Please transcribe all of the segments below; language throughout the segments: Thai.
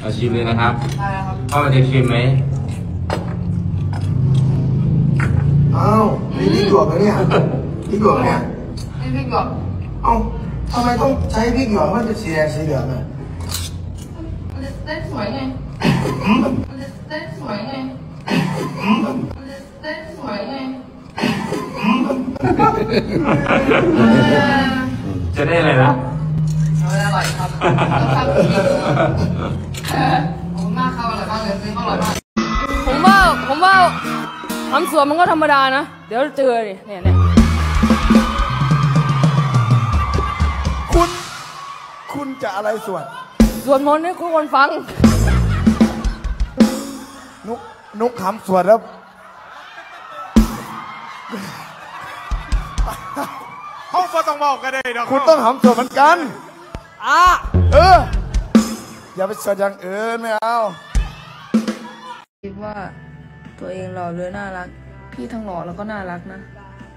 เอาชิมเลยนะครับได้ครับว่ามันจะเค็มไหมอ้าวนี่พริกหยวกเหรอเนี่ยพริกหยวกเนี่ย นี่พริกหยวกเอ้าทำไมต้องใช้พริกหยวกมันเป็นสีแดงสีเหลืองอะมันจะได้สวยไงมันจะได้สวยไงมันจะได้สวยไงเออจะได้อะไรนะเอาไปอ ร่อยครับครับเออผมมากครับอร่อยมากเลยซื้อมาอร่อยมากผมว่าผมว่าทำสวนมันก็ธรรมดานะ เดี๋ยวเจอดิเนี่ยเนี่ยคุณ คุณจะอะไรส่วนสวดมนต์ให้คุณคนฟัง นุกนุกขำสวดแล้วห้องบ่ต้องบอกกันเลยดอกคุณต้องขำสวดเหมือนกัน อะเออ อย่าไปสวดอย่างอื่นไม่เอา คิดว่าตัวเองหล่อเลยน่ารัก พี่ทั้งหล่อแล้วก็น่ารักนะ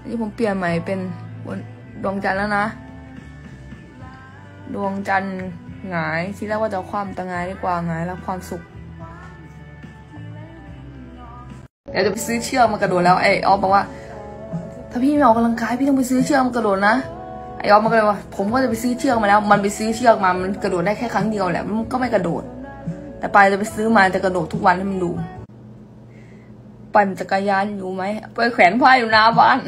นี่ผมเปลี่ยนใหม่เป็นบนดวงจันทร์แล้วนะ ดวงจันทร์หงายที่แรกว่าจะเอาความตะงายดีกว่าหงายรับความสุขเดี๋ยวจะไปซื้อเชือกมากระโดดแล้วไอ้ออฟบอกว่า ถ้าพี่ไม่ออกกำลังกายพี่ต้องไปซื้อเชือกมากระโดดนะ ไอ้ออฟมันก็เลยว่า ผมก็จะไปซื้อเชือกมาแล้ว มันไปซื้อเชือกมา มันกระโดดได้แค่ครั้งเดียวแหละ มันก็ไม่กระโดด แต่ปายจะไปซื้อมาจะกระโดดทุกวันให้มันดู ปั่นจักรยานอยู่ไหมไปแขวนผ้าอยู่หน้าบ้าน